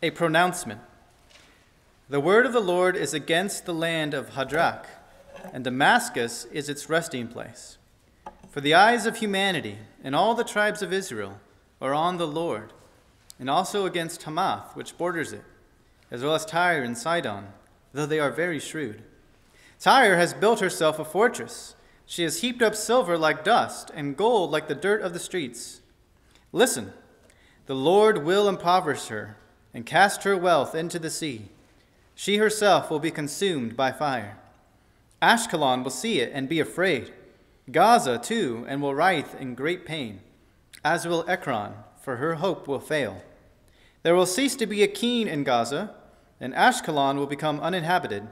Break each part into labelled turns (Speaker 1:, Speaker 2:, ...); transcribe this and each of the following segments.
Speaker 1: A pronouncement. The word of the Lord is against the land of Hadrach, and Damascus is its resting place. For the eyes of humanity and all the tribes of Israel are on the Lord, and also against Hamath, which borders it, as well as Tyre and Sidon, though they are very shrewd. Tyre has built herself a fortress. She has heaped up silver like dust, and gold like the dirt of the streets. Listen, the Lord will impoverish her and cast her wealth into the sea. She herself will be consumed by fire. Ashkelon will see it and be afraid. Gaza too, and will writhe in great pain, as will Ekron, for her hope will fail. There will cease to be a king in Gaza, and Ashkelon will become uninhabited.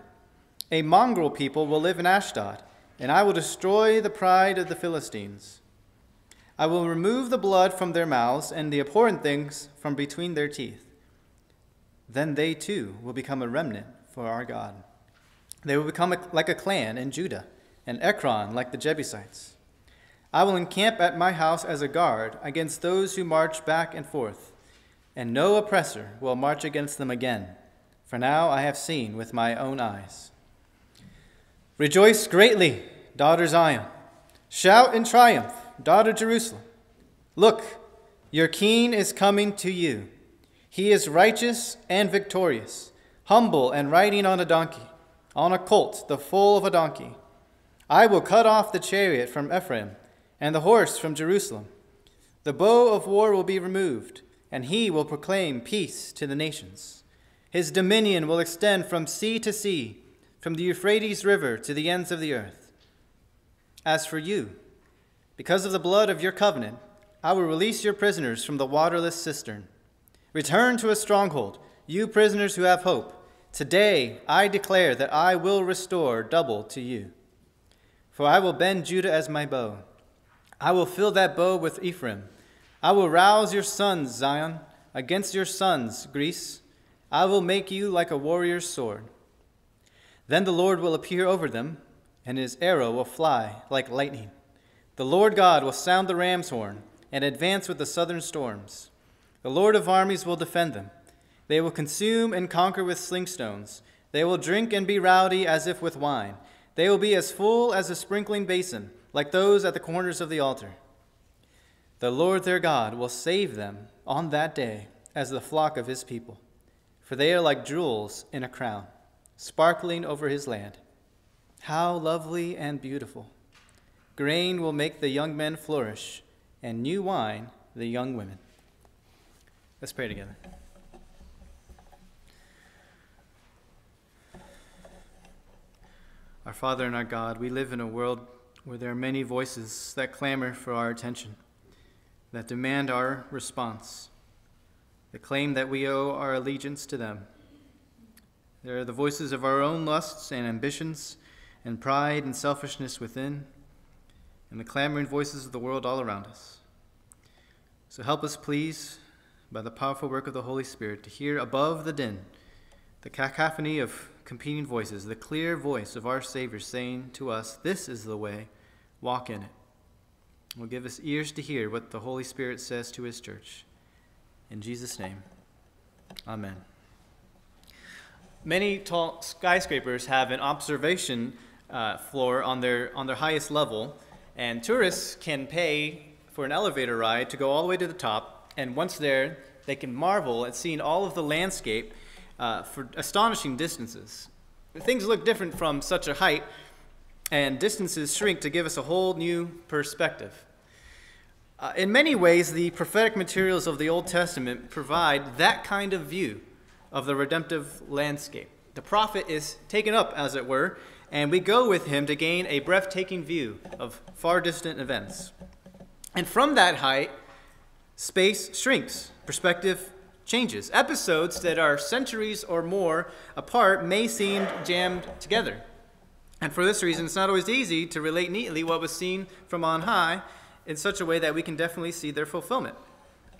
Speaker 1: A mongrel people will live in Ashdod, and I will destroy the pride of the Philistines. I will remove the blood from their mouths and the abhorrent things from between their teeth. Then they too will become a remnant for our God. They will become a, like a clan in Judah, and Ekron like the Jebusites. I will encamp at my house as a guard against those who march back and forth, and no oppressor will march against them again, for now I have seen with my own eyes. Rejoice greatly, daughter Zion. Shout in triumph, daughter Jerusalem. Look, your king is coming to you. He is righteous and victorious, humble and riding on a donkey, on a colt, the foal of a donkey. I will cut off the chariot from Ephraim and the horse from Jerusalem. The bow of war will be removed, and he will proclaim peace to the nations. His dominion will extend from sea to sea from the Euphrates River to the ends of the earth. As for you, because of the blood of your covenant, I will release your prisoners from the waterless cistern. Return to a stronghold, you prisoners who have hope. Today I declare that I will restore double to you. For I will bend Judah as my bow. I will fill that bow with Ephraim. I will rouse your sons, Zion, against your sons, Greece. I will make you like a warrior's sword. Then the Lord will appear over them, and his arrow will fly like lightning. The Lord God will sound the ram's horn and advance with the southern storms. The Lord of armies will defend them. They will consume and conquer with slingstones. They will drink and be rowdy as if with wine. They will be as full as a sprinkling basin, like those at the corners of the altar. The Lord their God will save them on that day as the flock of his people, for they are like jewels in a crown sparkling over his land. How lovely and beautiful! Grain will make the young men flourish, and new wine the young women. Let's pray together. Our Father and our God, we live in a world where there are many voices that clamor for our attention, that demand our response, that claim that we owe our allegiance to them. There are the voices of our own lusts and ambitions, and pride and selfishness within, and the clamoring voices of the world all around us. So help us, please, by the powerful work of the Holy Spirit, to hear above the din, the cacophony of competing voices, the clear voice of our Savior saying to us, This is the way, walk in it. Will give us ears to hear what the Holy Spirit says to his church. In Jesus' name, amen. Many tall skyscrapers have an observation uh, floor on their, on their highest level, and tourists can pay for an elevator ride to go all the way to the top, and once there, they can marvel at seeing all of the landscape uh, for astonishing distances. Things look different from such a height, and distances shrink to give us a whole new perspective. Uh, in many ways, the prophetic materials of the Old Testament provide that kind of view of the redemptive landscape. The prophet is taken up, as it were, and we go with him to gain a breathtaking view of far distant events. And from that height, space shrinks, perspective changes. Episodes that are centuries or more apart may seem jammed together. And for this reason, it's not always easy to relate neatly what was seen from on high in such a way that we can definitely see their fulfillment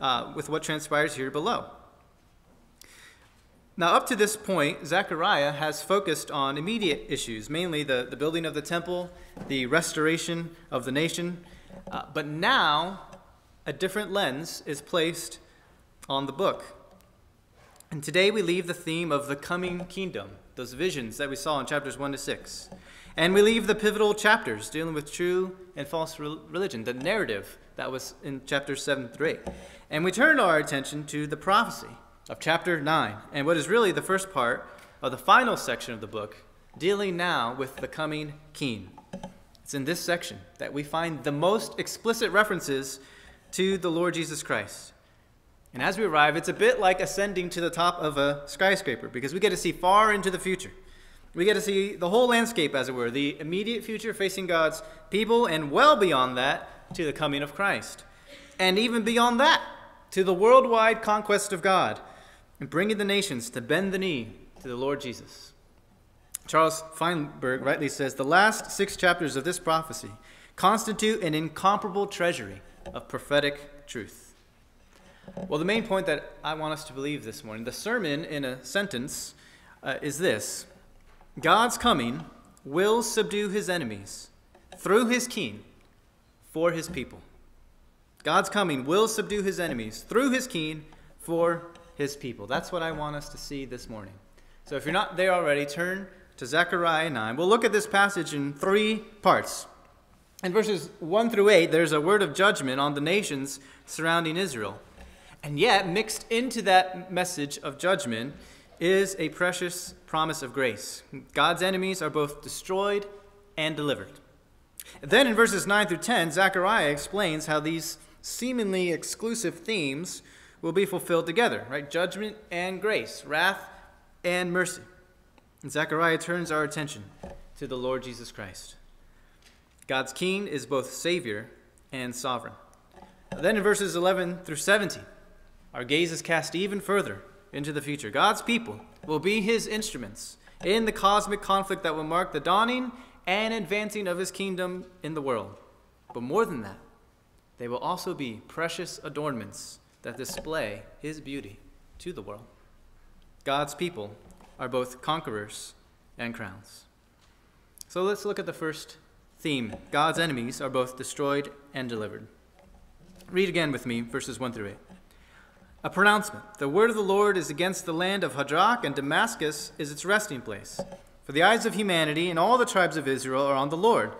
Speaker 1: uh, with what transpires here below. Now, up to this point, Zechariah has focused on immediate issues, mainly the, the building of the temple, the restoration of the nation. Uh, but now, a different lens is placed on the book. And today we leave the theme of the coming kingdom, those visions that we saw in chapters 1 to 6. And we leave the pivotal chapters dealing with true and false religion, the narrative that was in chapters 7 through 8. And we turn our attention to the prophecy of chapter 9, and what is really the first part of the final section of the book, dealing now with the coming king. It's in this section that we find the most explicit references to the Lord Jesus Christ. And as we arrive, it's a bit like ascending to the top of a skyscraper because we get to see far into the future. We get to see the whole landscape, as it were, the immediate future facing God's people, and well beyond that, to the coming of Christ. And even beyond that, to the worldwide conquest of God, and bringing the nations to bend the knee to the Lord Jesus. Charles Feinberg rightly says the last six chapters of this prophecy constitute an incomparable treasury of prophetic truth. Well, the main point that I want us to believe this morning, the sermon in a sentence, uh, is this God's coming will subdue his enemies through his king for his people. God's coming will subdue his enemies through his king for his people. That's what I want us to see this morning. So if you're not there already, turn to Zechariah 9. We'll look at this passage in three parts. In verses 1 through 8, there's a word of judgment on the nations surrounding Israel. And yet, mixed into that message of judgment is a precious promise of grace. God's enemies are both destroyed and delivered. Then in verses 9 through 10, Zechariah explains how these seemingly exclusive themes will be fulfilled together, right? Judgment and grace, wrath and mercy. And Zechariah turns our attention to the Lord Jesus Christ. God's king is both Savior and sovereign. Then in verses 11 through 17, our gaze is cast even further into the future. God's people will be his instruments in the cosmic conflict that will mark the dawning and advancing of his kingdom in the world. But more than that, they will also be precious adornments that display his beauty to the world. God's people are both conquerors and crowns. So let's look at the first theme God's enemies are both destroyed and delivered. Read again with me verses 1 through 8. A pronouncement The word of the Lord is against the land of Hadrach, and Damascus is its resting place. For the eyes of humanity and all the tribes of Israel are on the Lord,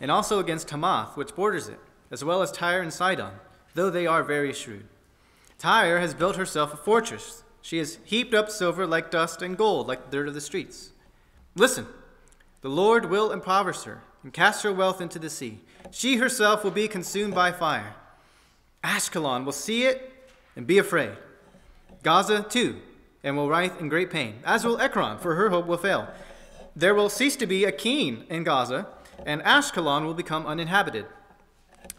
Speaker 1: and also against Hamath, which borders it, as well as Tyre and Sidon, though they are very shrewd. Tyre has built herself a fortress she has heaped up silver like dust and gold like the dirt of the streets. Listen, the Lord will impoverish her and cast her wealth into the sea. She herself will be consumed by fire. Ashkelon will see it and be afraid. Gaza too, and will writhe in great pain, as will Ekron, for her hope will fail. There will cease to be a king in Gaza, and Ashkelon will become uninhabited.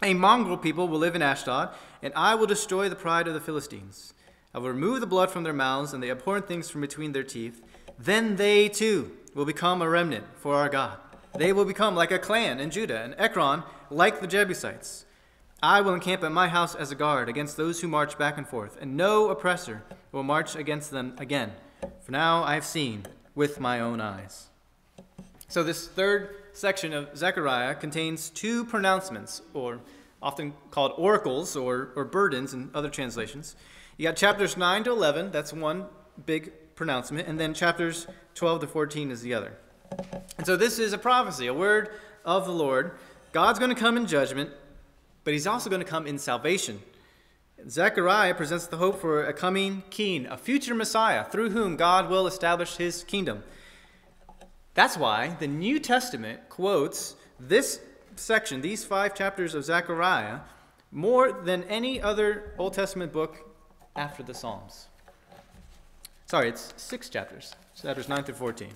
Speaker 1: A mongrel people will live in Ashdod, and I will destroy the pride of the Philistines. I will remove the blood from their mouths and the abhorrent things from between their teeth. Then they too will become a remnant for our God. They will become like a clan in Judah, and Ekron like the Jebusites. I will encamp at my house as a guard against those who march back and forth, and no oppressor will march against them again. For now I have seen with my own eyes. So, this third section of Zechariah contains two pronouncements, or often called oracles or, or burdens in other translations. You got chapters 9 to 11, that's one big pronouncement, and then chapters 12 to 14 is the other. And so this is a prophecy, a word of the Lord. God's going to come in judgment, but he's also going to come in salvation. Zechariah presents the hope for a coming king, a future Messiah, through whom God will establish his kingdom. That's why the New Testament quotes this section, these five chapters of Zechariah, more than any other Old Testament book after the Psalms. Sorry, it's six chapters, chapters 9 through 14.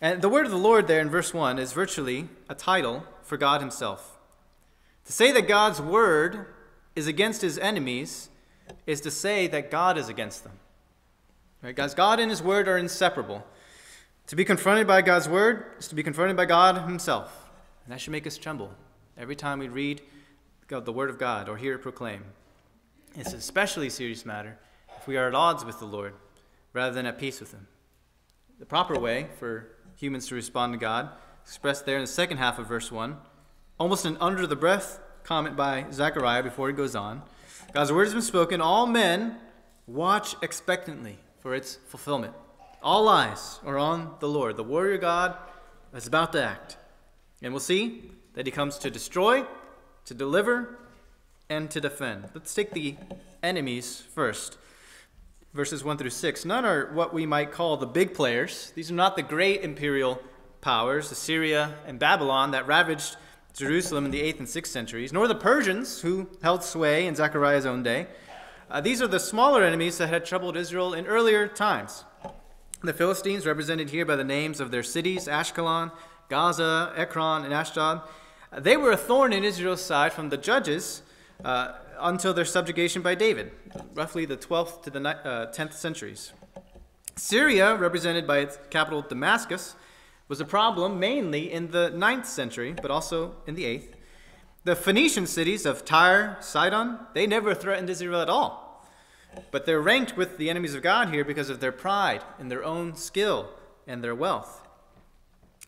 Speaker 1: And the word of the Lord there in verse 1 is virtually a title for God Himself. To say that God's word is against His enemies is to say that God is against them. Right? Guys, God and His word are inseparable. To be confronted by God's word is to be confronted by God Himself. And that should make us tremble every time we read the word of God or hear it proclaimed. It's an especially serious matter if we are at odds with the Lord rather than at peace with Him. The proper way for humans to respond to God, expressed there in the second half of verse 1, almost an under the breath comment by Zechariah before he goes on. God's word has been spoken. All men watch expectantly for its fulfillment. All eyes are on the Lord, the warrior God is about to act. And we'll see that he comes to destroy, to deliver, and to defend. Let's take the enemies first. Verses 1 through 6. None are what we might call the big players. These are not the great imperial powers, Assyria and Babylon, that ravaged Jerusalem in the 8th and 6th centuries, nor the Persians, who held sway in Zechariah's own day. Uh, these are the smaller enemies that had troubled Israel in earlier times. The Philistines, represented here by the names of their cities, Ashkelon, Gaza, Ekron, and Ashdod, they were a thorn in Israel's side from the judges uh, until their subjugation by David, roughly the 12th to the uh, 10th centuries. Syria, represented by its capital Damascus, was a problem mainly in the 9th century, but also in the 8th. The Phoenician cities of Tyre, Sidon, they never threatened Israel at all. But they're ranked with the enemies of God here because of their pride and their own skill and their wealth.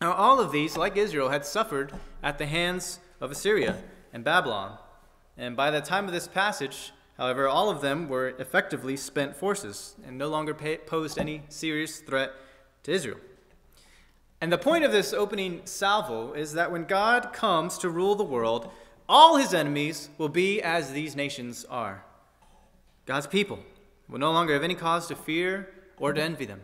Speaker 1: Now, all of these, like Israel, had suffered at the hands of Assyria and Babylon. And by the time of this passage, however, all of them were effectively spent forces and no longer posed any serious threat to Israel. And the point of this opening salvo is that when God comes to rule the world, all his enemies will be as these nations are. God's people will no longer have any cause to fear or to envy them.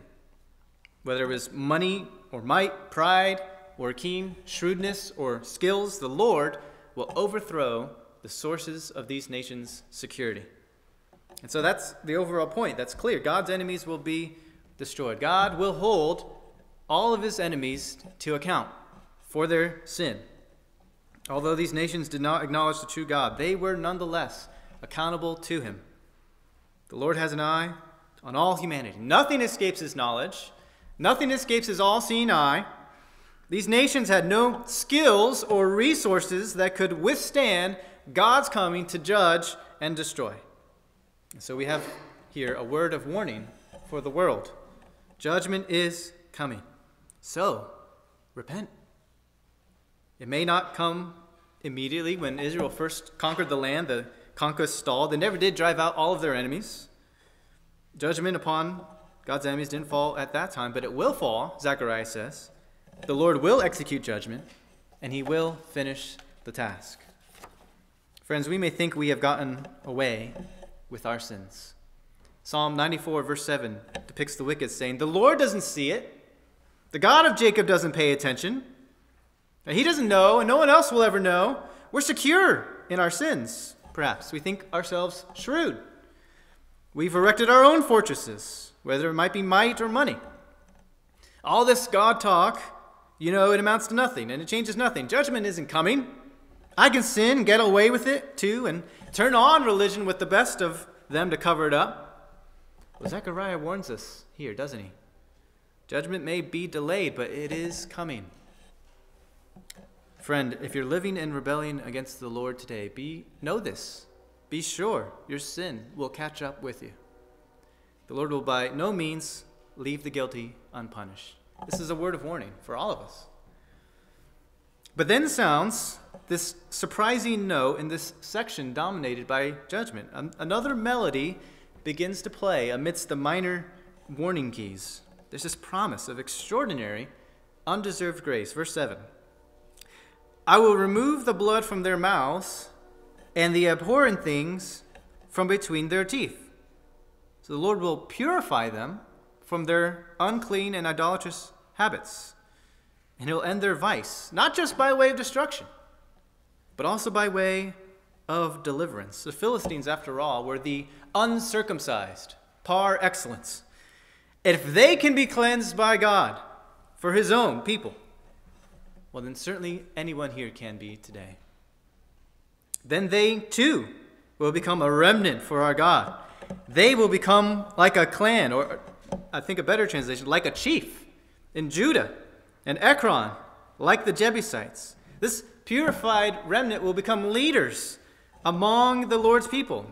Speaker 1: Whether it was money or might, pride or keen shrewdness or skills, the Lord will overthrow the sources of these nations' security. And so that's the overall point. That's clear. God's enemies will be destroyed. God will hold all of his enemies to account for their sin. Although these nations did not acknowledge the true God, they were nonetheless accountable to him. The Lord has an eye on all humanity. Nothing escapes his knowledge, nothing escapes his all seeing eye. These nations had no skills or resources that could withstand God's coming to judge and destroy. So we have here a word of warning for the world. Judgment is coming. So, repent. It may not come immediately. When Israel first conquered the land, the conquest stalled. They never did drive out all of their enemies. Judgment upon God's enemies didn't fall at that time, but it will fall, Zechariah says. The Lord will execute judgment, and he will finish the task. Friends, we may think we have gotten away with our sins. Psalm 94, verse 7 depicts the wicked saying, The Lord doesn't see it. The God of Jacob doesn't pay attention. He doesn't know, and no one else will ever know. We're secure in our sins, perhaps. We think ourselves shrewd. We've erected our own fortresses, whether it might be might or money. All this God talk, you know, it amounts to nothing and it changes nothing. Judgment isn't coming. I can sin, get away with it too, and turn on religion with the best of them to cover it up. Well, Zechariah warns us here, doesn't he? Judgment may be delayed, but it is coming. Friend, if you're living in rebellion against the Lord today, be know this. Be sure your sin will catch up with you. The Lord will by no means leave the guilty unpunished. This is a word of warning for all of us. But then sounds this surprising note in this section dominated by judgment. Another melody begins to play amidst the minor warning keys. There's this promise of extraordinary, undeserved grace. Verse 7 I will remove the blood from their mouths and the abhorrent things from between their teeth. So the Lord will purify them from their unclean and idolatrous habits. And he'll end their vice, not just by way of destruction, but also by way of deliverance. The Philistines, after all, were the uncircumcised par excellence. If they can be cleansed by God for his own people, well, then certainly anyone here can be today. Then they too will become a remnant for our God. They will become like a clan, or I think a better translation, like a chief in Judah and Ekron, like the Jebusites. This purified remnant will become leaders among the Lord's people.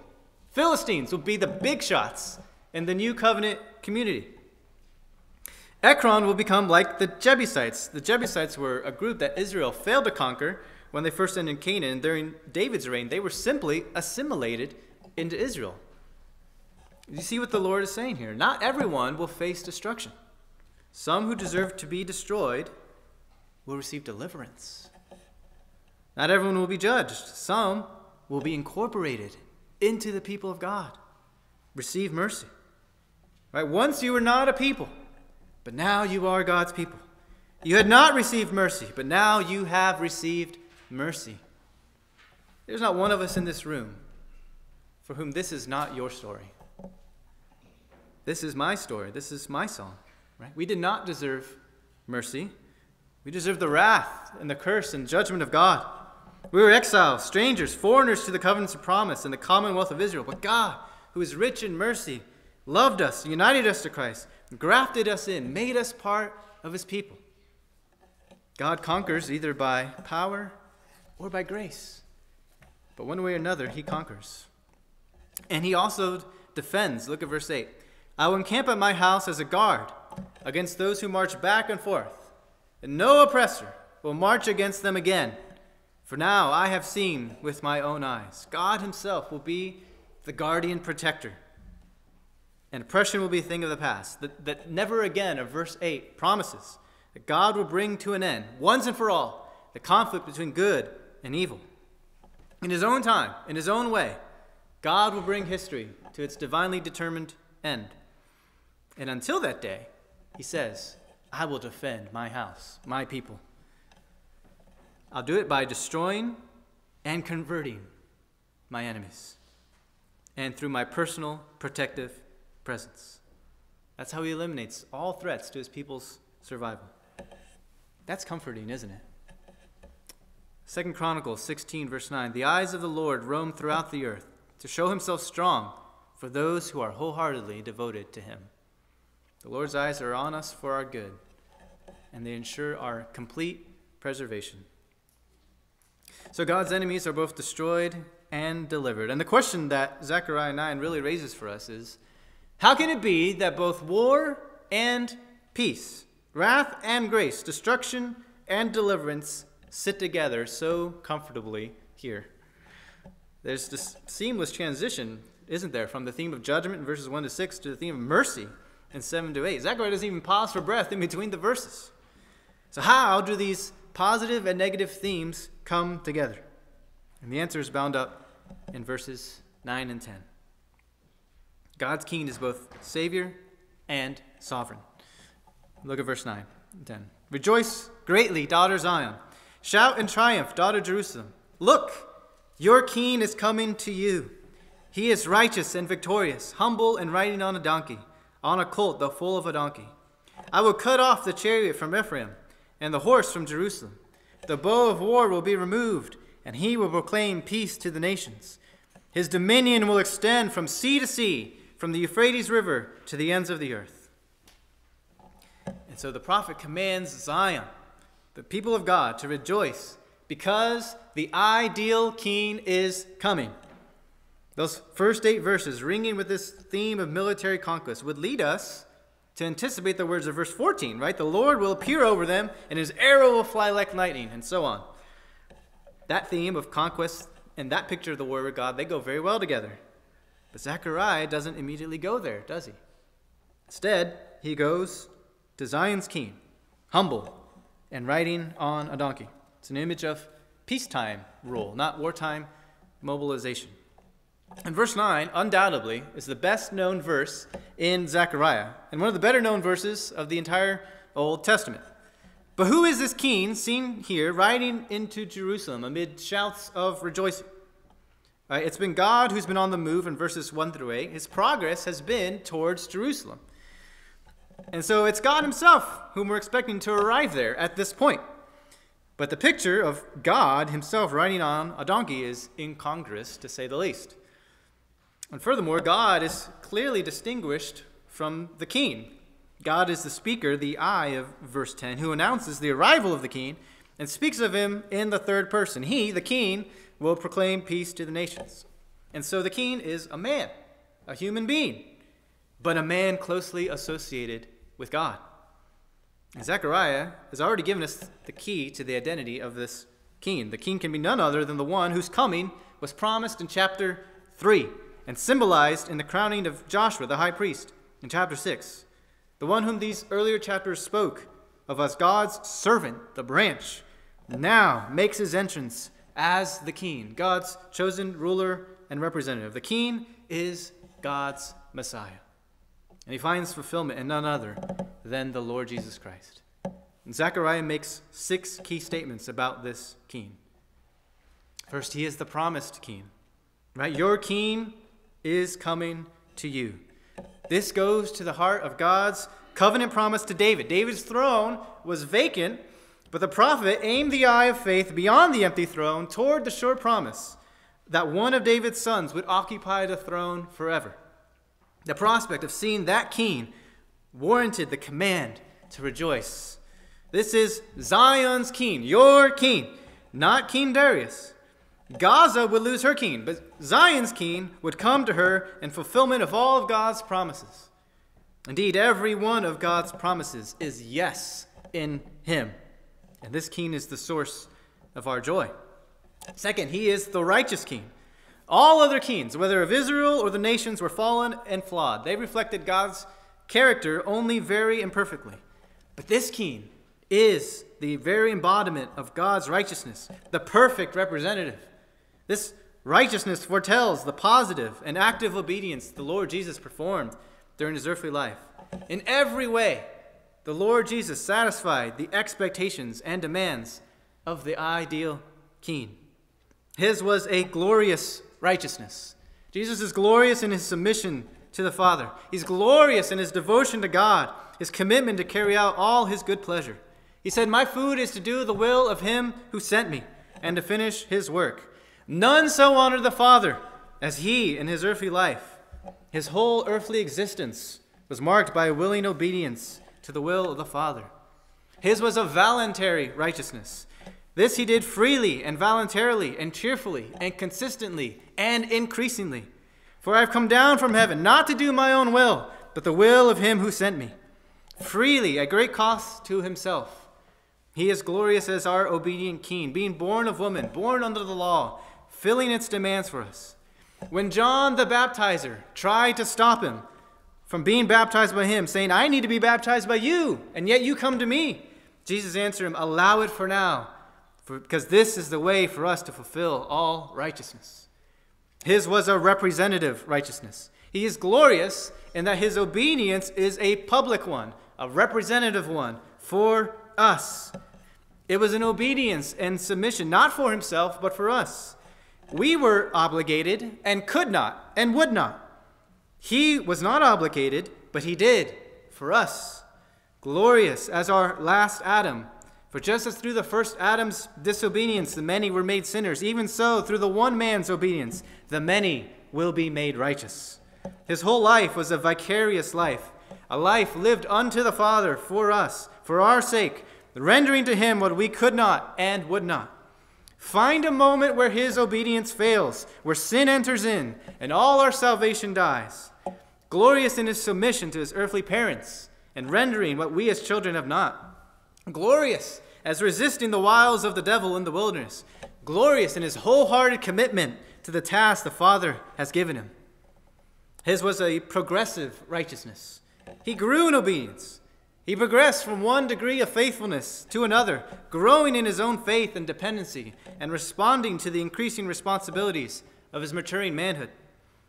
Speaker 1: Philistines will be the big shots in the new covenant community. Ekron will become like the Jebusites. The Jebusites were a group that Israel failed to conquer when they first entered Canaan. During David's reign, they were simply assimilated into Israel. You see what the Lord is saying here? Not everyone will face destruction. Some who deserve to be destroyed will receive deliverance. Not everyone will be judged. Some will be incorporated into the people of God. Receive mercy. Right? Once you were not a people, but now you are God's people. You had not received mercy, but now you have received mercy. There's not one of us in this room for whom this is not your story. This is my story. This is my song. Right? We did not deserve mercy. We deserve the wrath and the curse and judgment of God. We were exiles, strangers, foreigners to the covenants of promise and the commonwealth of Israel. But God, who is rich in mercy, loved us, united us to Christ, grafted us in, made us part of his people. God conquers either by power or by grace. But one way or another, he conquers. And he also defends. Look at verse 8. I will encamp at my house as a guard against those who march back and forth, and no oppressor will march against them again. For now I have seen with my own eyes. God himself will be the guardian protector. And oppression will be a thing of the past. That, that never again, of verse 8, promises that God will bring to an end, once and for all, the conflict between good and evil. In his own time, in his own way, God will bring history to its divinely determined end. And until that day, he says, I will defend my house, my people. I'll do it by destroying and converting my enemies, and through my personal protective presence. That's how he eliminates all threats to his people's survival. That's comforting, isn't it? Second Chronicles 16, verse 9 The eyes of the Lord roam throughout the earth to show himself strong for those who are wholeheartedly devoted to him. The Lord's eyes are on us for our good, and they ensure our complete preservation. So God's enemies are both destroyed and delivered. And the question that Zechariah 9 really raises for us is how can it be that both war and peace, wrath and grace, destruction and deliverance sit together so comfortably here? There's this seamless transition, isn't there, from the theme of judgment in verses 1 to 6 to the theme of mercy and 7 to 8. Zechariah doesn't even pause for breath in between the verses. So, how do these positive and negative themes come together? And the answer is bound up in verses 9 and 10. God's king is both Savior and sovereign. Look at verse 9 and 10. Rejoice greatly, daughter Zion. Shout in triumph, daughter Jerusalem. Look, your king is coming to you. He is righteous and victorious, humble and riding on a donkey on a colt, the foal of a donkey. I will cut off the chariot from Ephraim and the horse from Jerusalem. The bow of war will be removed, and he will proclaim peace to the nations. His dominion will extend from sea to sea, from the Euphrates River to the ends of the earth. And so the prophet commands Zion, the people of God, to rejoice because the ideal king is coming. Those first eight verses, ringing with this theme of military conquest, would lead us to anticipate the words of verse 14, right? The Lord will appear over them, and his arrow will fly like lightning, and so on. That theme of conquest and that picture of the warrior God, they go very well together. But Zechariah doesn't immediately go there, does he? Instead, he goes to Zion's king, humble and riding on a donkey. It's an image of peacetime rule, not wartime mobilization. And verse 9, undoubtedly, is the best known verse in Zechariah, and one of the better known verses of the entire Old Testament. But who is this king seen here riding into Jerusalem amid shouts of rejoicing? Right, it's been God who's been on the move in verses 1 through 8. His progress has been towards Jerusalem. And so it's God Himself whom we're expecting to arrive there at this point. But the picture of God Himself riding on a donkey is incongruous, to say the least. And furthermore, God is clearly distinguished from the king. God is the speaker, the I of verse 10, who announces the arrival of the king and speaks of him in the third person. He, the king, will proclaim peace to the nations. And so the king is a man, a human being, but a man closely associated with God. And Zechariah has already given us the key to the identity of this king. The king can be none other than the one whose coming was promised in chapter 3 and symbolized in the crowning of Joshua, the high priest, in chapter 6, the one whom these earlier chapters spoke of as God's servant, the branch, now makes his entrance as the king, God's chosen ruler and representative. The king is God's Messiah. And he finds fulfillment in none other than the Lord Jesus Christ. And Zechariah makes six key statements about this king. First, he is the promised king. Right? Your king is coming to you. This goes to the heart of God's covenant promise to David. David's throne was vacant, but the prophet aimed the eye of faith beyond the empty throne toward the sure promise that one of David's sons would occupy the throne forever. The prospect of seeing that king warranted the command to rejoice. This is Zion's king, your king, not King Darius. Gaza would lose her king, but Zion's king would come to her in fulfillment of all of God's promises. Indeed, every one of God's promises is yes in him. And this king is the source of our joy. Second, he is the righteous king. All other kings, whether of Israel or the nations, were fallen and flawed. They reflected God's character only very imperfectly. But this king is the very embodiment of God's righteousness, the perfect representative. This righteousness foretells the positive and active obedience the Lord Jesus performed during his earthly life. In every way, the Lord Jesus satisfied the expectations and demands of the ideal king. His was a glorious righteousness. Jesus is glorious in his submission to the Father. He's glorious in his devotion to God, his commitment to carry out all his good pleasure. He said, My food is to do the will of him who sent me and to finish his work. None so honored the Father as he in his earthly life. His whole earthly existence was marked by a willing obedience to the will of the Father. His was a voluntary righteousness. This he did freely and voluntarily and cheerfully and consistently and increasingly. For I have come down from heaven not to do my own will, but the will of him who sent me. Freely, at great cost to himself. He is glorious as our obedient king, being born of woman, born under the law, filling its demands for us. When John the baptizer tried to stop him from being baptized by him, saying, I need to be baptized by you, and yet you come to me, Jesus answered him, Allow it for now for, because this is the way for us to fulfill all righteousness. His was a representative righteousness. He is glorious in that his obedience is a public one, a representative one for us. It was an obedience and submission, not for himself, but for us. We were obligated and could not and would not. He was not obligated, but he did for us. Glorious as our last Adam, for just as through the first Adam's disobedience the many were made sinners, even so through the one man's obedience the many will be made righteous. His whole life was a vicarious life, a life lived unto the Father for us, for our sake, rendering to him what we could not and would not. Find a moment where his obedience fails, where sin enters in, and all our salvation dies. Glorious in his submission to his earthly parents, and rendering what we as children have not. Glorious as resisting the wiles of the devil in the wilderness, glorious in his wholehearted commitment to the task the Father has given him. His was a progressive righteousness. He grew in obedience. He progressed from one degree of faithfulness to another, growing in his own faith and dependency, and responding to the increasing responsibilities of his maturing manhood.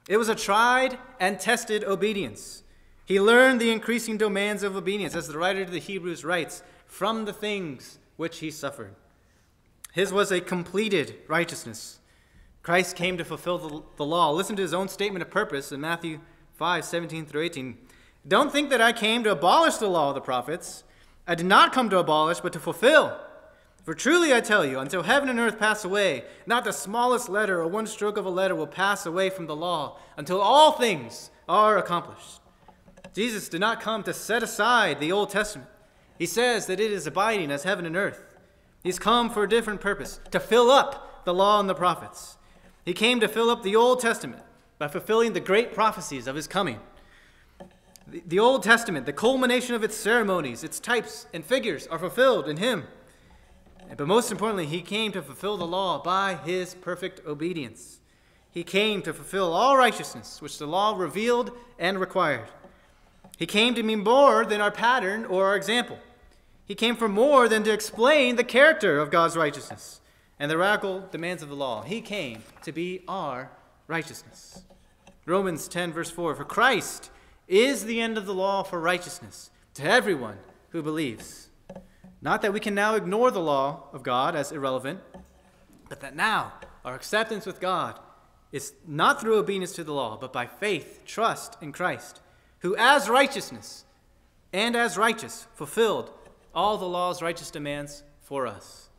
Speaker 1: It was a tried and tested obedience. He learned the increasing demands of obedience, as the writer to the Hebrews writes, from the things which he suffered. His was a completed righteousness. Christ came to fulfill the, the law. Listen to his own statement of purpose in Matthew 5 17 through 18. Don't think that I came to abolish the law of the prophets. I did not come to abolish, but to fulfill. For truly I tell you, until heaven and earth pass away, not the smallest letter or one stroke of a letter will pass away from the law until all things are accomplished. Jesus did not come to set aside the Old Testament, he says that it is abiding as heaven and earth. He's come for a different purpose, to fill up the law and the prophets. He came to fill up the Old Testament by fulfilling the great prophecies of his coming. The, Old Testament, the culmination of its ceremonies, its types and figures are fulfilled in him. But most importantly, he came to fulfill the law by his perfect obedience. He came to fulfill all righteousness, which the law revealed and required. He came to mean more than our pattern or our example. He came for more than to explain the character of God's righteousness and the radical demands of the law. He came to be our righteousness. Romans 10, verse 4 For Christ is the end of the law for righteousness to everyone who believes. Not that we can now ignore the law of God as irrelevant, but that now our acceptance with God is not through obedience to the law, but by faith, trust in Christ, who as righteousness and as righteous fulfilled all the law's righteous demands for us.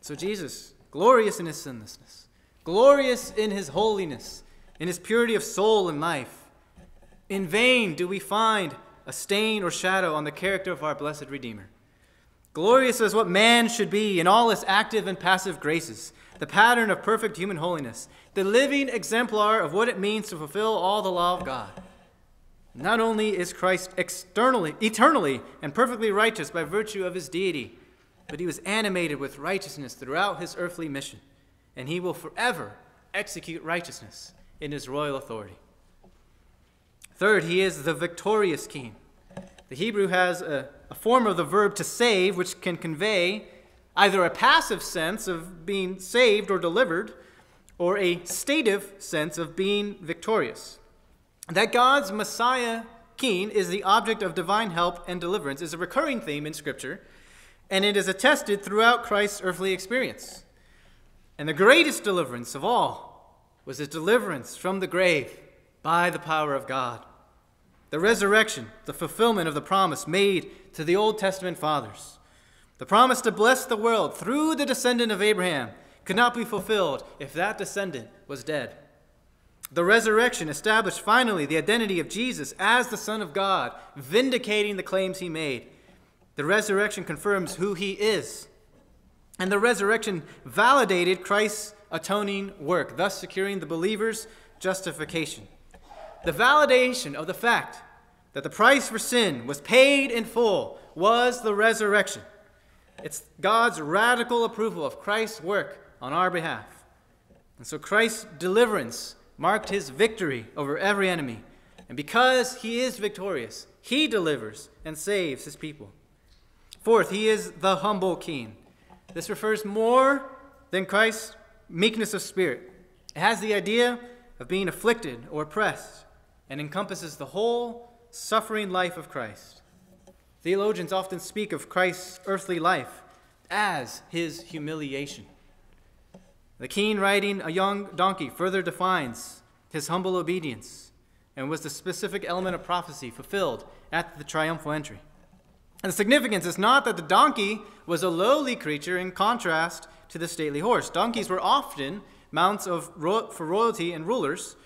Speaker 1: So Jesus, glorious in his sinlessness, glorious in his holiness, in his purity of soul and life, in vain do we find a stain or shadow on the character of our blessed Redeemer. Glorious as what man should be in all his active and passive graces, the pattern of perfect human holiness, the living exemplar of what it means to fulfill all the law of God. Not only is Christ externally, eternally, and perfectly righteous by virtue of his deity, but he was animated with righteousness throughout his earthly mission, and he will forever execute righteousness in his royal authority. Third, he is the victorious king. The Hebrew has a, a form of the verb to save, which can convey either a passive sense of being saved or delivered, or a stative sense of being victorious. That God's Messiah king is the object of divine help and deliverance is a recurring theme in Scripture, and it is attested throughout Christ's earthly experience. And the greatest deliverance of all was his deliverance from the grave by the power of God. The resurrection, the fulfillment of the promise made to the Old Testament fathers. The promise to bless the world through the descendant of Abraham could not be fulfilled if that descendant was dead. The resurrection established finally the identity of Jesus as the Son of God, vindicating the claims he made. The resurrection confirms who he is. And the resurrection validated Christ's atoning work, thus securing the believer's justification. The validation of the fact that the price for sin was paid in full was the resurrection. It's God's radical approval of Christ's work on our behalf. And so Christ's deliverance marked his victory over every enemy. And because he is victorious, he delivers and saves his people. Fourth, he is the humble king. This refers more than Christ's meekness of spirit. It has the idea of being afflicted or oppressed and encompasses the whole suffering life of Christ. Theologians often speak of Christ's earthly life as his humiliation. The keen riding a young donkey further defines his humble obedience and was the specific element of prophecy fulfilled at the triumphal entry. And the significance is not that the donkey was a lowly creature in contrast to the stately horse. Donkeys were often mounts of ro- for royalty and rulers,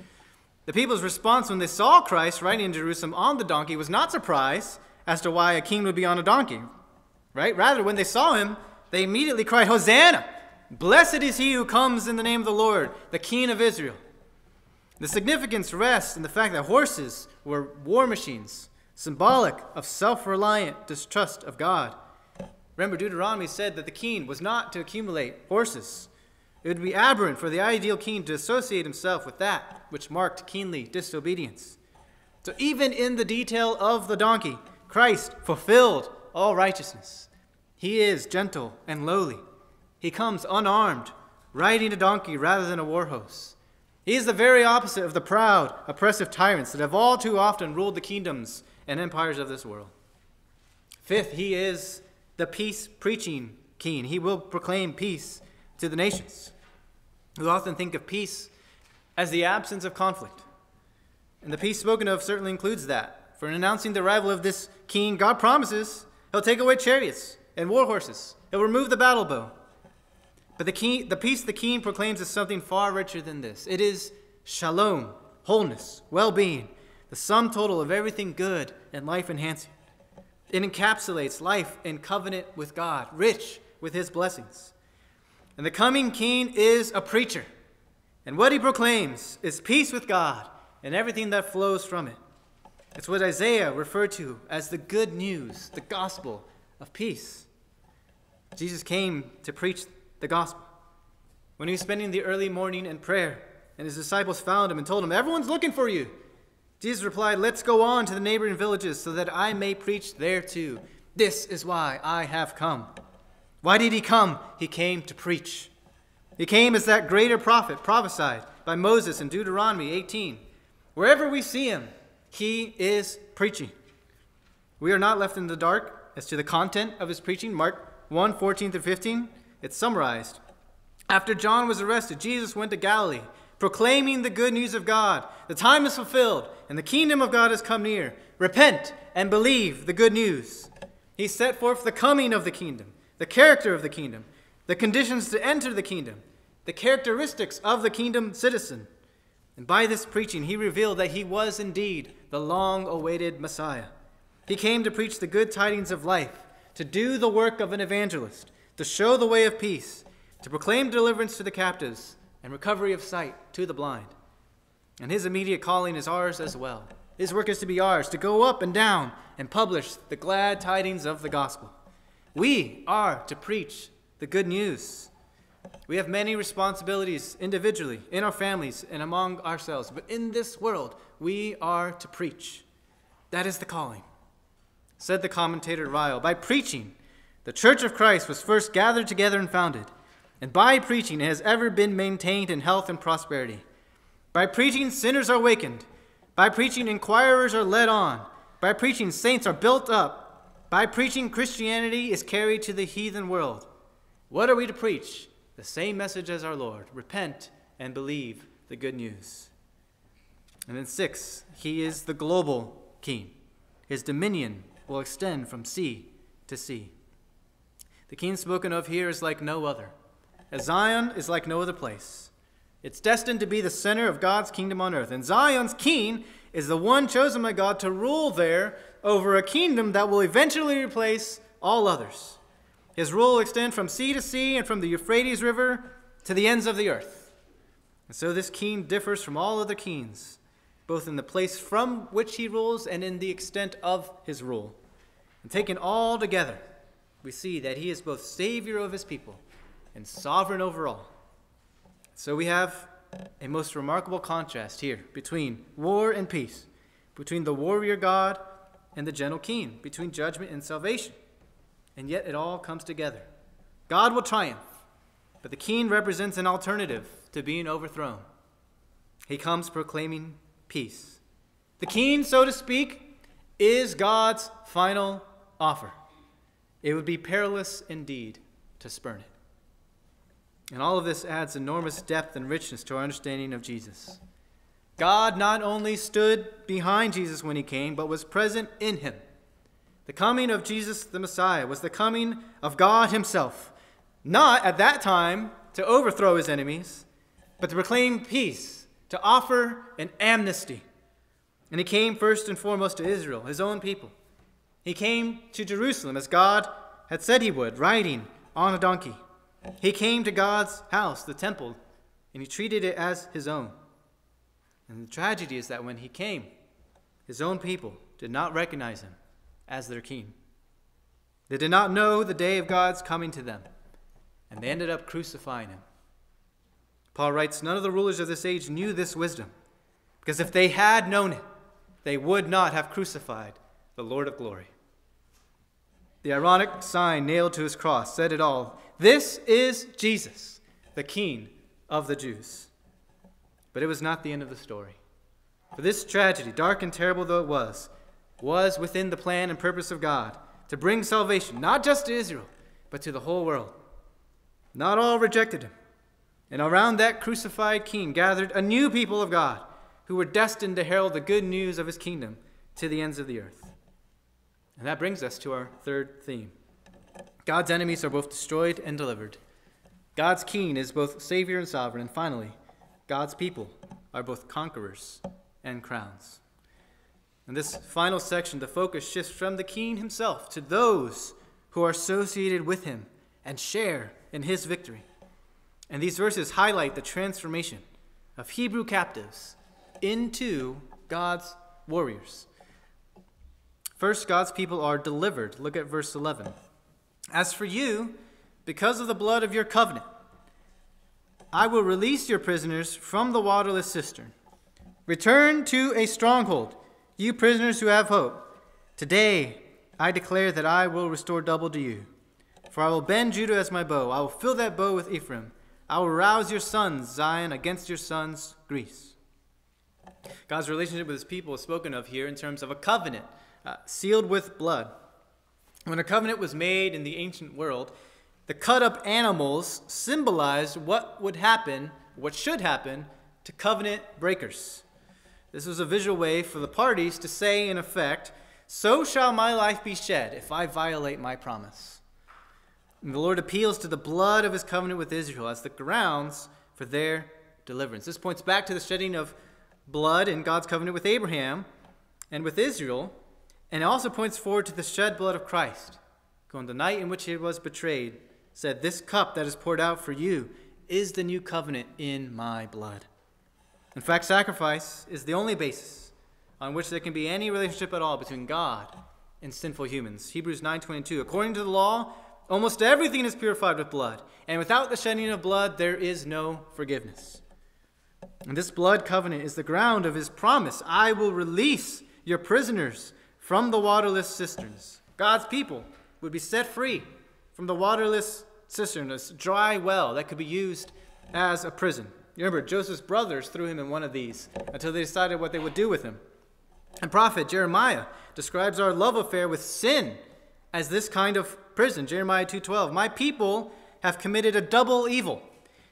Speaker 1: the people's response when they saw Christ riding in Jerusalem on the donkey was not surprise as to why a king would be on a donkey, right? Rather, when they saw him, they immediately cried, Hosanna! Blessed is he who comes in the name of the Lord, the King of Israel. The significance rests in the fact that horses were war machines, symbolic of self reliant distrust of God. Remember, Deuteronomy said that the king was not to accumulate horses, it would be aberrant for the ideal king to associate himself with that which marked keenly disobedience. So, even in the detail of the donkey, Christ fulfilled all righteousness. He is gentle and lowly. He comes unarmed, riding a donkey rather than a war horse. He is the very opposite of the proud, oppressive tyrants that have all too often ruled the kingdoms and empires of this world. Fifth, he is the peace preaching king. He will proclaim peace to the nations. We often think of peace as the absence of conflict. And the peace spoken of certainly includes that. For in announcing the arrival of this king, God promises he'll take away chariots and war horses, he'll remove the battle bow. But the, king, the peace the king proclaims is something far richer than this it is shalom, wholeness, well being, the sum total of everything good and life enhancing. It encapsulates life in covenant with God, rich with his blessings. And the coming king is a preacher. And what he proclaims is peace with God and everything that flows from it. It's what Isaiah referred to as the good news, the gospel of peace. Jesus came to preach the gospel. When he was spending the early morning in prayer and his disciples found him and told him, Everyone's looking for you. Jesus replied, Let's go on to the neighboring villages so that I may preach there too. This is why I have come. Why did he come? He came to preach. He came as that greater prophet prophesied by Moses in Deuteronomy 18. Wherever we see him, he is preaching. We are not left in the dark as to the content of his preaching. Mark 1 14 through 15, it's summarized. After John was arrested, Jesus went to Galilee, proclaiming the good news of God. The time is fulfilled, and the kingdom of God has come near. Repent and believe the good news. He set forth the coming of the kingdom, the character of the kingdom, the conditions to enter the kingdom, the characteristics of the kingdom citizen. And by this preaching, he revealed that he was indeed the long awaited Messiah. He came to preach the good tidings of life, to do the work of an evangelist, to show the way of peace to proclaim deliverance to the captives and recovery of sight to the blind. And his immediate calling is ours as well. His work is to be ours, to go up and down and publish the glad tidings of the gospel. We are to preach the good news. We have many responsibilities individually, in our families, and among ourselves. But in this world, we are to preach. That is the calling. Said the commentator Ryle, by preaching, the church of Christ was first gathered together and founded. And by preaching, it has ever been maintained in health and prosperity. By preaching, sinners are awakened. By preaching, inquirers are led on. By preaching, saints are built up. By preaching, Christianity is carried to the heathen world. What are we to preach? The same message as our Lord repent and believe the good news. And then, six, he is the global king. His dominion will extend from sea to sea. The king spoken of here is like no other. As Zion is like no other place. It's destined to be the center of God's kingdom on earth. And Zion's king is the one chosen by God to rule there over a kingdom that will eventually replace all others. His rule will extend from sea to sea and from the Euphrates River to the ends of the earth. And so this king differs from all other kings, both in the place from which he rules and in the extent of his rule. And taken all together, we see that he is both savior of his people and sovereign over all. So we have a most remarkable contrast here between war and peace, between the warrior God and the gentle king, between judgment and salvation. And yet it all comes together. God will triumph, but the king represents an alternative to being overthrown. He comes proclaiming peace. The king, so to speak, is God's final offer. It would be perilous indeed to spurn it. And all of this adds enormous depth and richness to our understanding of Jesus. God not only stood behind Jesus when he came, but was present in him. The coming of Jesus the Messiah was the coming of God himself, not at that time to overthrow his enemies, but to proclaim peace, to offer an amnesty. And he came first and foremost to Israel, his own people. He came to Jerusalem as God had said he would, riding on a donkey. He came to God's house, the temple, and he treated it as his own. And the tragedy is that when he came, his own people did not recognize him as their king. They did not know the day of God's coming to them, and they ended up crucifying him. Paul writes None of the rulers of this age knew this wisdom, because if they had known it, they would not have crucified the Lord of glory. The ironic sign nailed to his cross said it all. This is Jesus, the King of the Jews. But it was not the end of the story. For this tragedy, dark and terrible though it was, was within the plan and purpose of God to bring salvation, not just to Israel, but to the whole world. Not all rejected him. And around that crucified king gathered a new people of God who were destined to herald the good news of his kingdom to the ends of the earth. And that brings us to our third theme God's enemies are both destroyed and delivered. God's king is both Savior and sovereign. And finally, God's people are both conquerors and crowns. In this final section, the focus shifts from the king himself to those who are associated with him and share in his victory. And these verses highlight the transformation of Hebrew captives into God's warriors. First, God's people are delivered. Look at verse 11. As for you, because of the blood of your covenant, I will release your prisoners from the waterless cistern. Return to a stronghold, you prisoners who have hope. Today I declare that I will restore double to you. For I will bend Judah as my bow. I will fill that bow with Ephraim. I will rouse your sons, Zion, against your sons, Greece. God's relationship with his people is spoken of here in terms of a covenant uh, sealed with blood. When a covenant was made in the ancient world, the cut up animals symbolized what would happen, what should happen, to covenant breakers. This was a visual way for the parties to say, in effect, So shall my life be shed if I violate my promise. And the Lord appeals to the blood of his covenant with Israel as the grounds for their deliverance. This points back to the shedding of blood in God's covenant with Abraham and with Israel, and it also points forward to the shed blood of Christ. On the night in which he was betrayed, said, This cup that is poured out for you is the new covenant in my blood. In fact, sacrifice is the only basis on which there can be any relationship at all between God and sinful humans. Hebrews 9:22 According to the law, almost everything is purified with blood, and without the shedding of blood there is no forgiveness. And this blood covenant is the ground of his promise. I will release your prisoners from the waterless cisterns. God's people would be set free from the waterless cistern, this dry well that could be used as a prison. You remember, Joseph's brothers threw him in one of these until they decided what they would do with him. And prophet Jeremiah describes our love affair with sin as this kind of prison. Jeremiah 2:12. My people have committed a double evil.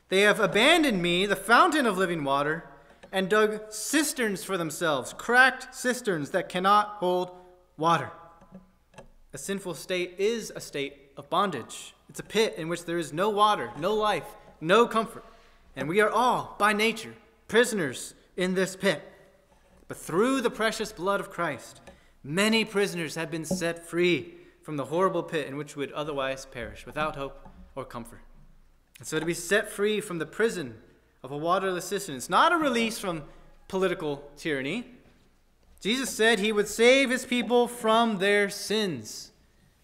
Speaker 1: They have abandoned me, the fountain of living water, and dug cisterns for themselves, cracked cisterns that cannot hold water. A sinful state is a state of bondage. It's a pit in which there is no water, no life, no comfort. And we are all, by nature, prisoners in this pit. But through the precious blood of Christ, many prisoners have been set free from the horrible pit in which we would otherwise perish without hope or comfort. And so to be set free from the prison of a waterless cistern, it's not a release from political tyranny. Jesus said he would save his people from their sins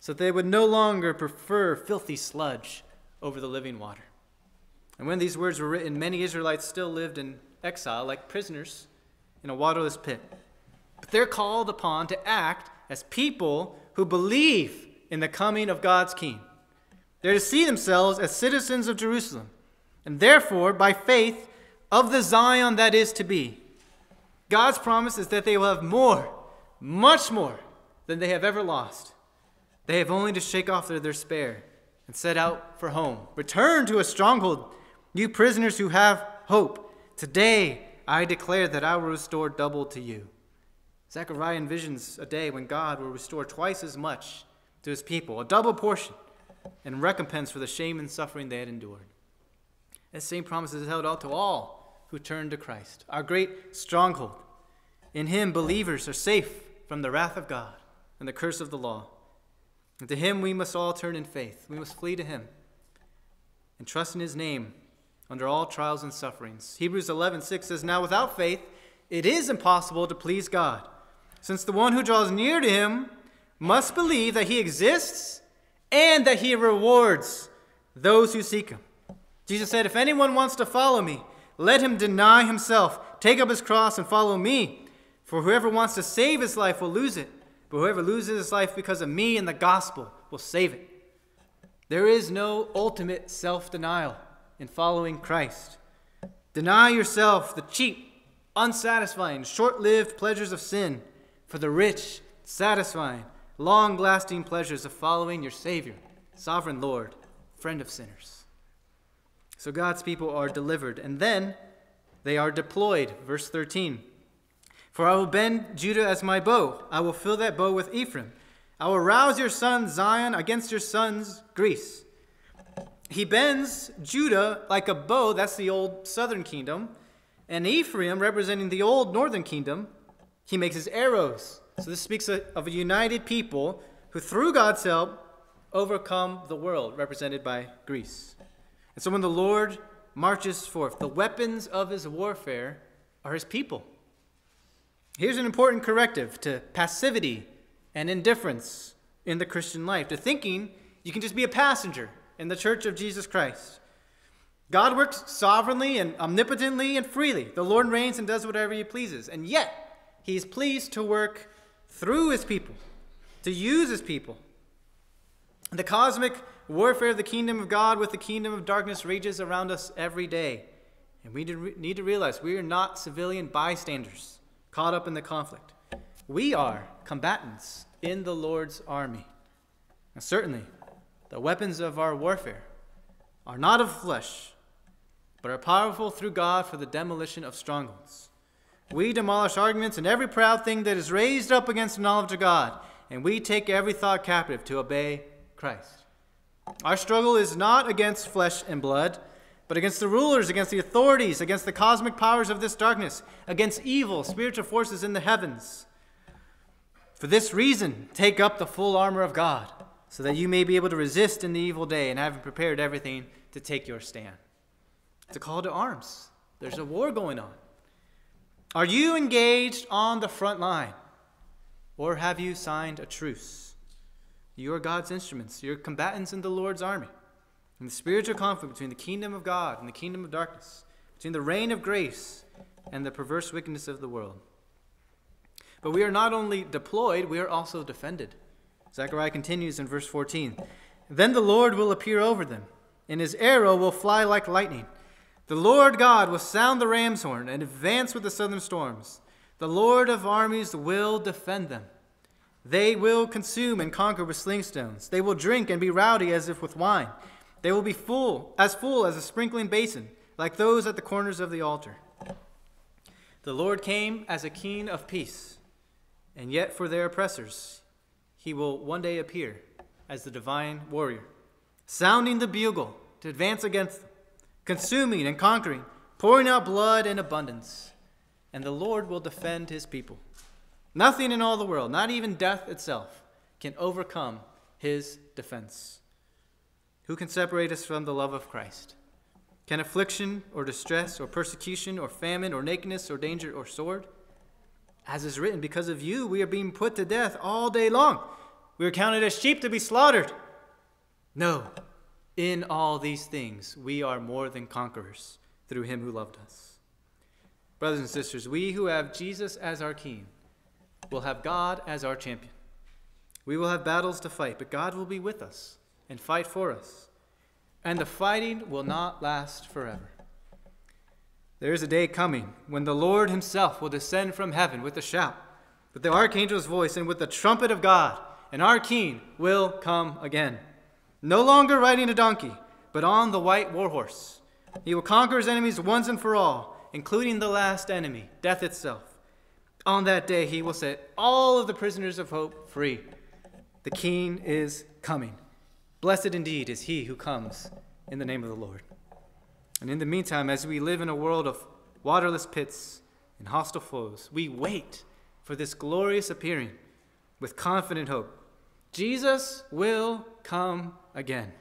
Speaker 1: so that they would no longer prefer filthy sludge over the living water. And when these words were written, many Israelites still lived in exile, like prisoners in a waterless pit. But they're called upon to act as people who believe in the coming of God's King. They're to see themselves as citizens of Jerusalem, and therefore, by faith, of the Zion that is to be. God's promise is that they will have more, much more, than they have ever lost. They have only to shake off their despair and set out for home. Return to a stronghold you prisoners who have hope, today I declare that I will restore double to you. Zechariah envisions a day when God will restore twice as much to his people, a double portion, in recompense for the shame and suffering they had endured. This same promise is held out to all who turn to Christ, our great stronghold. In him, believers are safe from the wrath of God and the curse of the law. And to him we must all turn in faith. We must flee to him and trust in his name under all trials and sufferings. Hebrews 11:6 says, "Now without faith it is impossible to please God, since the one who draws near to him must believe that he exists and that he rewards those who seek him." Jesus said, "If anyone wants to follow me, let him deny himself, take up his cross and follow me. For whoever wants to save his life will lose it, but whoever loses his life because of me and the gospel will save it." There is no ultimate self-denial in following Christ. Deny yourself the cheap, unsatisfying, short lived pleasures of sin for the rich, satisfying, long lasting pleasures of following your Savior, sovereign Lord, friend of sinners. So God's people are delivered, and then they are deployed. Verse 13 For I will bend Judah as my bow, I will fill that bow with Ephraim. I will rouse your son Zion against your sons Greece he bends Judah like a bow, that's the old southern kingdom, and Ephraim, representing the old northern kingdom, he makes his arrows. So this speaks of a united people who, through God's help, overcome the world, represented by Greece. And so when the Lord marches forth, the weapons of his warfare are his people. Here's an important corrective to passivity and indifference in the Christian life, to thinking you can just be a passenger in the church of Jesus Christ. God works sovereignly and omnipotently and freely. The Lord reigns and does whatever he pleases. And yet, he is pleased to work through his people, to use his people. The cosmic warfare of the kingdom of God with the kingdom of darkness rages around us every day. And we need to realize we are not civilian bystanders caught up in the conflict. We are combatants in the Lord's army. And certainly, the weapons of our warfare are not of flesh, but are powerful through God for the demolition of strongholds. We demolish arguments and every proud thing that is raised up against the knowledge of God, and we take every thought captive to obey Christ. Our struggle is not against flesh and blood, but against the rulers, against the authorities, against the cosmic powers of this darkness, against evil spiritual forces in the heavens. For this reason, take up the full armor of God so that you may be able to resist in the evil day and having prepared everything to take your stand. It's a call to arms. There's a war going on. Are you engaged on the front line? Or have you signed a truce? You are God's instruments. You're combatants in the Lord's army. In the spiritual conflict between the kingdom of God and the kingdom of darkness, between the reign of grace and the perverse wickedness of the world. But we are not only deployed, we are also defended. Zechariah continues in verse 14 Then the Lord will appear over them, and his arrow will fly like lightning. The Lord God will sound the ram's horn and advance with the southern storms. The Lord of armies will defend them. They will consume and conquer with sling stones. They will drink and be rowdy as if with wine. They will be full, as full as a sprinkling basin, like those at the corners of the altar. The Lord came as a king of peace, and yet for their oppressors he will one day appear as the divine warrior, sounding the bugle to advance against them, consuming and conquering, pouring out blood in abundance. And the Lord will defend his people. Nothing in all the world, not even death itself, can overcome his defense. Who can separate us from the love of Christ? Can affliction or distress or persecution or famine or nakedness or danger or sword? As is written, because of you we are being put to death all day long. We are counted as sheep to be slaughtered. No, in all these things we are more than conquerors through him who loved us. Brothers and sisters, we who have Jesus as our king will have God as our champion. We will have battles to fight, but God will be with us and fight for us. And the fighting will not last forever. There is a day coming when the Lord himself will descend from heaven with a shout, with the archangel's voice, and with the trumpet of God, and our King will come again. No longer riding a donkey, but on the white war horse. He will conquer his enemies once and for all, including the last enemy, death itself. On that day, he will set all of the prisoners of hope free. The King is coming. Blessed indeed is he who comes in the name of the Lord. And in the meantime, as we live in a world of waterless pits and hostile foes, we wait for this glorious appearing with confident hope. Jesus will come again.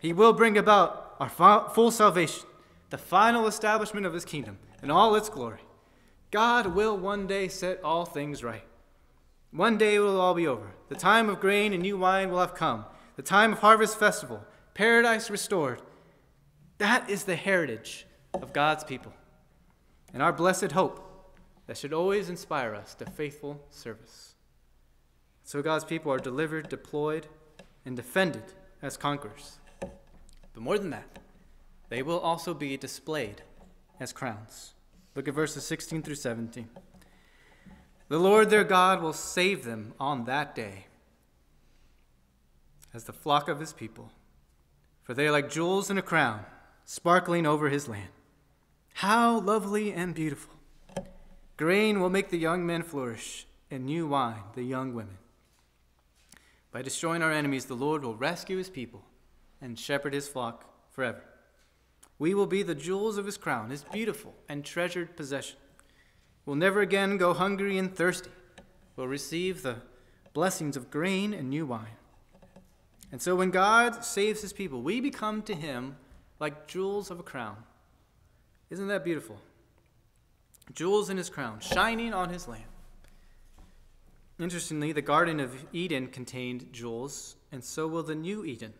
Speaker 1: He will bring about our full salvation, the final establishment of his kingdom, and all its glory. God will one day set all things right. One day it will all be over. The time of grain and new wine will have come, the time of harvest festival, paradise restored, that is the heritage of God's people and our blessed hope that should always inspire us to faithful service. So God's people are delivered, deployed, and defended as conquerors. But more than that, they will also be displayed as crowns. Look at verses 16 through 17. The Lord their God will save them on that day as the flock of his people, for they are like jewels in a crown sparkling over his land. How lovely and beautiful! Grain will make the young men flourish, and new wine the young women. By destroying our enemies, the Lord will rescue his people and shepherd his flock forever. We will be the jewels of his crown, his beautiful and treasured possession. We'll never again go hungry and thirsty. We'll receive the blessings of grain and new wine. And so when God saves his people, we become to him like jewels of a crown. Isn't that beautiful? Jewels in his crown, shining on his lamp. Interestingly, the Garden of Eden contained jewels, and so will the new Eden,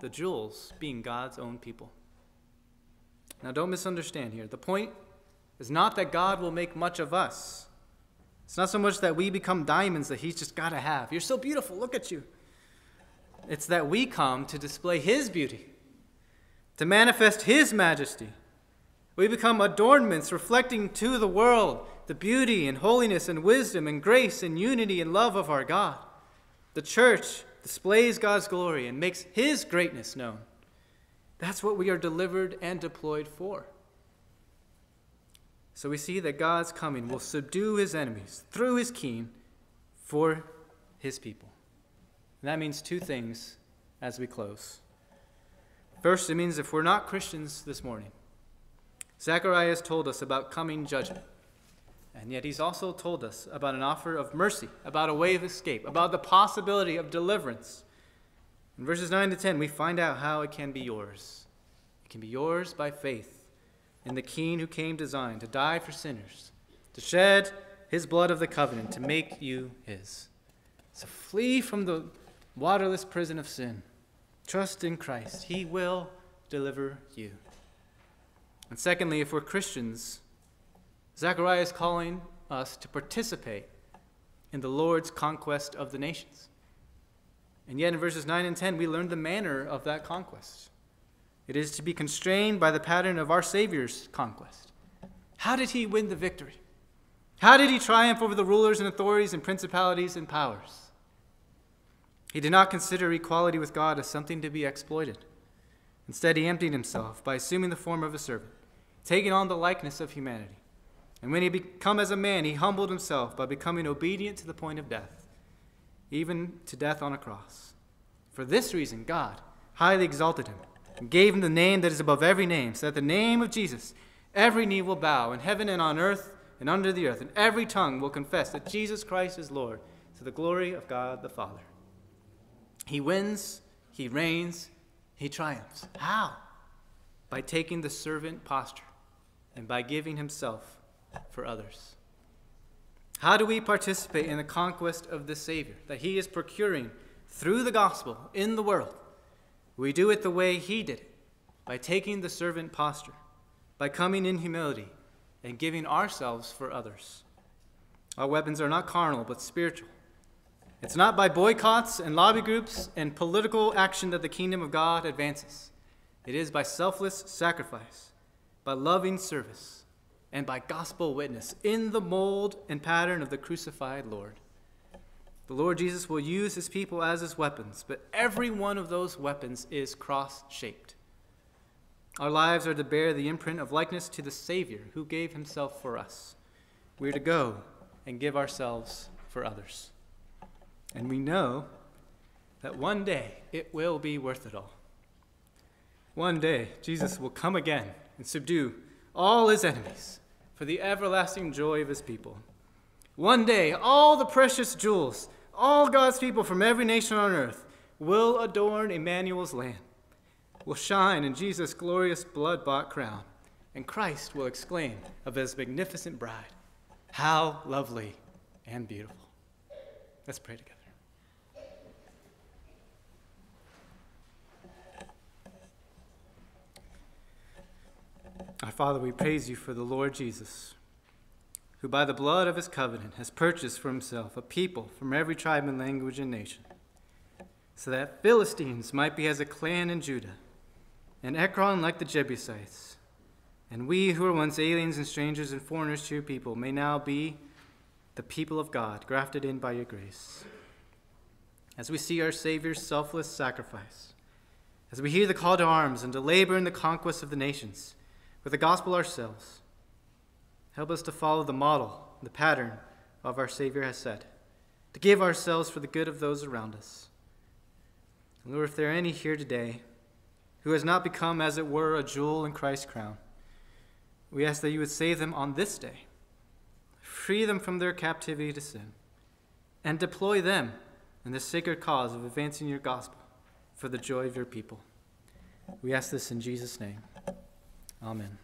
Speaker 1: the jewels being God's own people. Now, don't misunderstand here. The point is not that God will make much of us. It's not so much that we become diamonds that He's just got to have. You're so beautiful, look at you. It's that we come to display His beauty, to manifest His majesty. We become adornments reflecting to the world the beauty and holiness and wisdom and grace and unity and love of our God. The church displays God's glory and makes His greatness known. That's what we are delivered and deployed for. So we see that God's coming will subdue his enemies through his king for his people. And that means two things as we close. First, it means if we're not Christians this morning, Zechariah has told us about coming judgment. And yet he's also told us about an offer of mercy, about a way of escape, about the possibility of deliverance. In verses 9 to 10, we find out how it can be yours. It can be yours by faith in the King who came designed to die for sinners, to shed his blood of the covenant, to make you his. So flee from the waterless prison of sin. Trust in Christ. He will deliver you. And secondly, if we're Christians, Zechariah is calling us to participate in the Lord's conquest of the nations. And yet, in verses 9 and 10, we learn the manner of that conquest. It is to be constrained by the pattern of our Savior's conquest. How did he win the victory? How did he triumph over the rulers and authorities and principalities and powers? He did not consider equality with God as something to be exploited. Instead, he emptied himself by assuming the form of a servant, taking on the likeness of humanity. And when he became as a man, he humbled himself by becoming obedient to the point of death, even to death on a cross. For this reason, God highly exalted him and gave him the name that is above every name, so that the name of Jesus every knee will bow in heaven and on earth and under the earth, and every tongue will confess that Jesus Christ is Lord, to the glory of God the Father. He wins, he reigns, he triumphs. How? By taking the servant posture and by giving himself for others. How do we participate in the conquest of the Savior that he is procuring through the gospel in the world? We do it the way he did it, by taking the servant posture, by coming in humility, and giving ourselves for others. Our weapons are not carnal, but spiritual. It's not by boycotts and lobby groups and political action that the kingdom of God advances. It is by selfless sacrifice, by loving service, and by gospel witness in the mold and pattern of the crucified Lord. The Lord Jesus will use his people as his weapons, but every one of those weapons is cross shaped. Our lives are to bear the imprint of likeness to the Savior who gave himself for us. We are to go and give ourselves for others. And we know that one day it will be worth it all. One day Jesus will come again and subdue all his enemies for the everlasting joy of his people. One day all the precious jewels all God's people from every nation on earth will adorn Emmanuel's land, will shine in Jesus' glorious blood bought crown, and Christ will exclaim of his magnificent bride, How lovely and beautiful. Let's pray together. Our Father, we praise you for the Lord Jesus who by the blood of his covenant has purchased for himself a people from every tribe and language and nation, so that Philistines might be as a clan in Judah, and Ekron like the Jebusites, and we who were once aliens and strangers and foreigners to your people may now be the people of God, grafted in by your grace. As we see our Savior's selfless sacrifice, as we hear the call to arms and to labor in the conquest of the nations, with the gospel ourselves, Help us to follow the model, the pattern of our Savior has set, to give ourselves for the good of those around us. Lord, if there are any here today who has not become, as it were, a jewel in Christ's crown, we ask that you would save them on this day, free them from their captivity to sin, and deploy them in the sacred cause of advancing your gospel for the joy of your people. We ask this in Jesus' name. Amen.